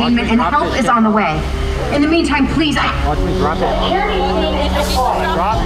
and help is on the way. In the meantime, please, I... Watch me drop it. Drop.